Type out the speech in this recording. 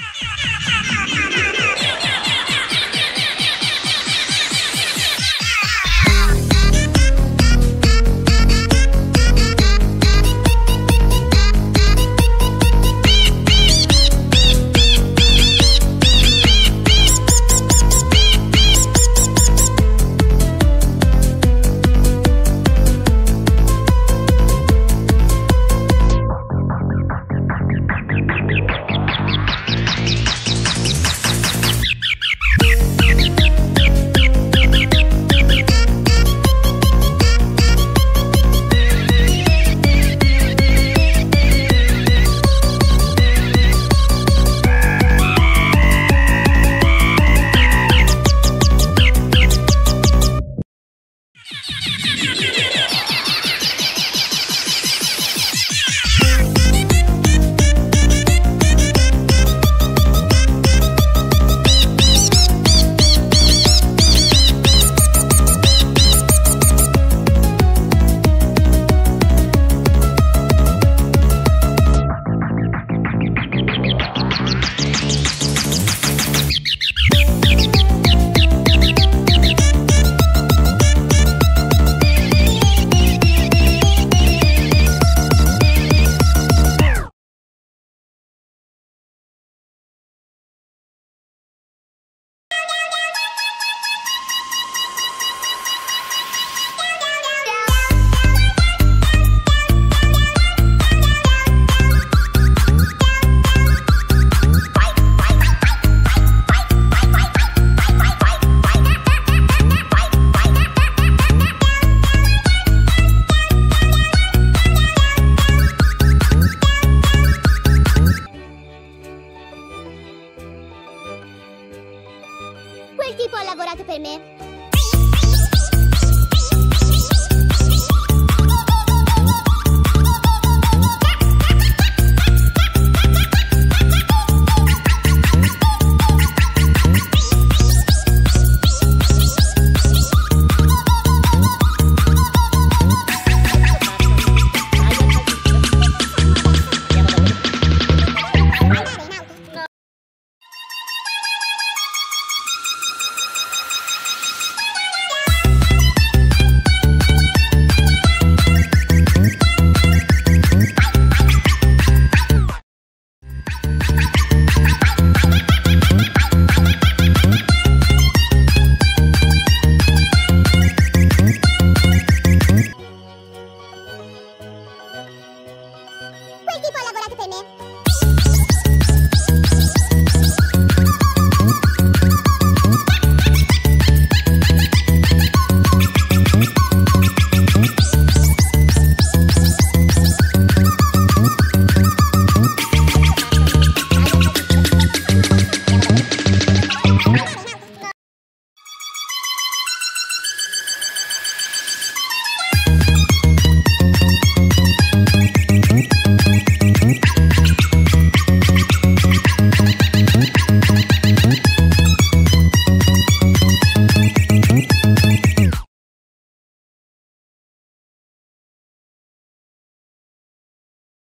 Yeah. 妹妹